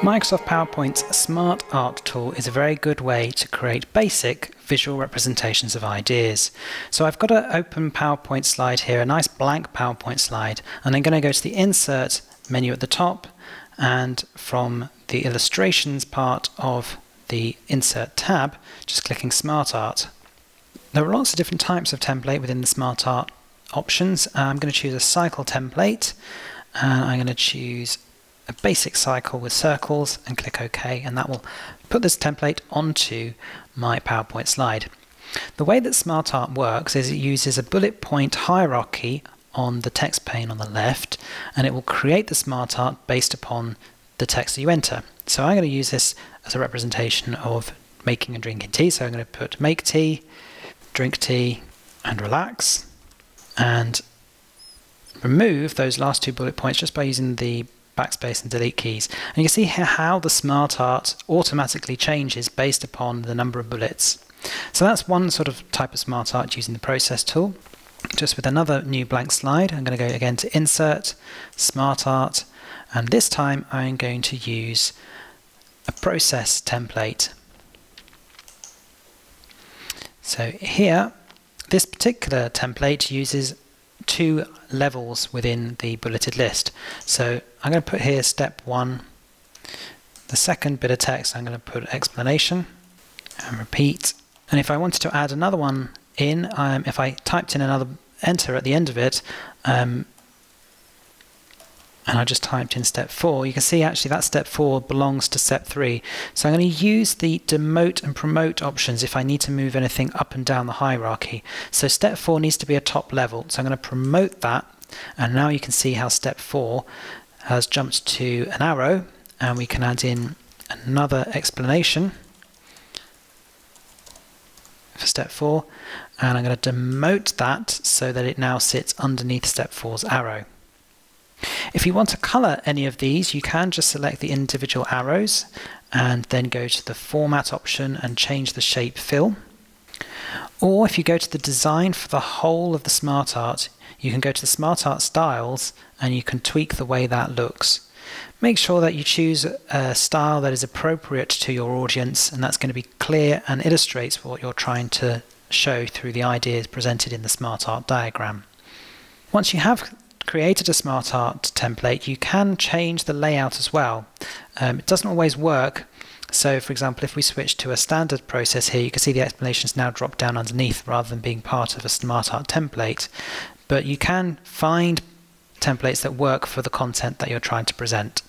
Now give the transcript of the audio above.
Microsoft PowerPoint's Smart Art tool is a very good way to create basic visual representations of ideas. So I've got an open PowerPoint slide here, a nice blank PowerPoint slide, and I'm going to go to the Insert menu at the top, and from the Illustrations part of the Insert tab, just clicking Smart Art. There are lots of different types of template within the Smart Art options. I'm going to choose a cycle template, and I'm going to choose a basic cycle with circles and click OK and that will put this template onto my PowerPoint slide. The way that SmartArt works is it uses a bullet point hierarchy on the text pane on the left and it will create the SmartArt based upon the text that you enter. So I'm going to use this as a representation of making and drinking tea. So I'm going to put make tea, drink tea and relax and remove those last two bullet points just by using the backspace and delete keys. And you can see how the smart art automatically changes based upon the number of bullets. So that's one sort of type of smart art using the process tool. Just with another new blank slide, I'm going to go again to Insert, Smart Art, and this time I'm going to use a process template. So here, this particular template uses two levels within the bulleted list. So I'm going to put here step one. The second bit of text, I'm going to put explanation and repeat. And if I wanted to add another one in, um, if I typed in another enter at the end of it, um, and I just typed in step four, you can see actually that step four belongs to step three. So I'm going to use the demote and promote options if I need to move anything up and down the hierarchy. So step four needs to be a top level. So I'm going to promote that. And now you can see how step four has jumped to an arrow and we can add in another explanation for step four. And I'm going to demote that so that it now sits underneath step four's arrow. If you want to color any of these, you can just select the individual arrows and then go to the format option and change the shape fill. Or if you go to the design for the whole of the smart art, you can go to the smart art styles and you can tweak the way that looks. Make sure that you choose a style that is appropriate to your audience and that's going to be clear and illustrates what you're trying to show through the ideas presented in the smart art diagram. Once you have created a smart art template, you can change the layout as well. Um, it doesn't always work. So for example, if we switch to a standard process here, you can see the explanations now drop down underneath rather than being part of a smart art template. But you can find templates that work for the content that you're trying to present.